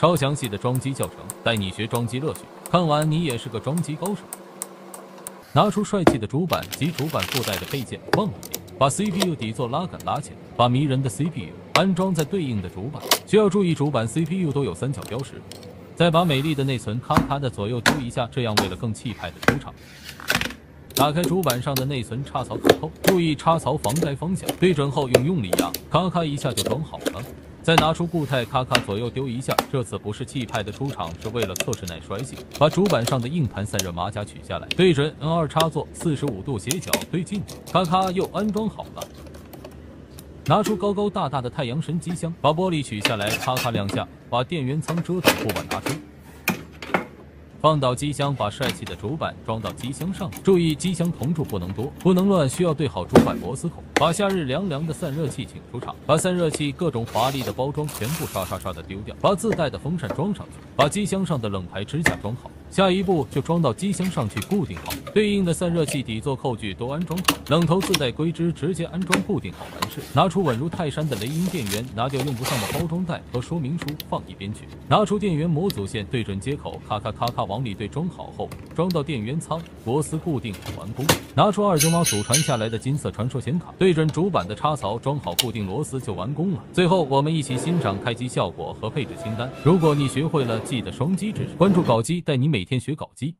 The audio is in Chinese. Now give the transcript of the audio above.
超详细的装机教程，带你学装机乐趣。看完你也是个装机高手。拿出帅气的主板及主板附带的配件，放里面，把 CPU 底座拉杆拉起来，把迷人的 CPU 安装在对应的主板。需要注意，主板 CPU 都有三角标识。再把美丽的内存咔咔的左右丢一下，这样为了更气派的出场。打开主板上的内存插槽卡扣，注意插槽防呆方向，对准后用用力压，咔咔一下就装好了。再拿出固态，咔咔左右丢一下。这次不是气派的出场，是为了测试耐摔性。把主板上的硬盘散热马甲取下来，对准 N2 插座，四十五度斜角对镜，咔咔又安装好了。拿出高高大大的太阳神机箱，把玻璃取下来，咔咔两下，把电源仓遮挡护板拿出。放倒机箱，把帅气的主板装到机箱上。注意机箱铜柱不能多，不能乱，需要对好主板螺丝孔。把夏日凉凉的散热器请出场，把散热器各种华丽的包装全部刷刷刷的丢掉，把自带的风扇装上去，把机箱上的冷排支架装好。下一步就装到机箱上去固定好，对应的散热器底座扣具都安装好，冷头自带硅脂直接安装固定好完事。拿出稳如泰山的雷音电源，拿掉用不上的包装袋和说明书放一边去。拿出电源模组线，对准接口，咔咔咔咔往里对装好后，装到电源仓，螺丝固定完工。拿出二舅妈祖传下来的金色传说显卡，对准主板的插槽装好固定螺丝就完工了。最后我们一起欣赏开机效果和配置清单。如果你学会了，记得双击支持，关注搞机带你每。每天学搞基。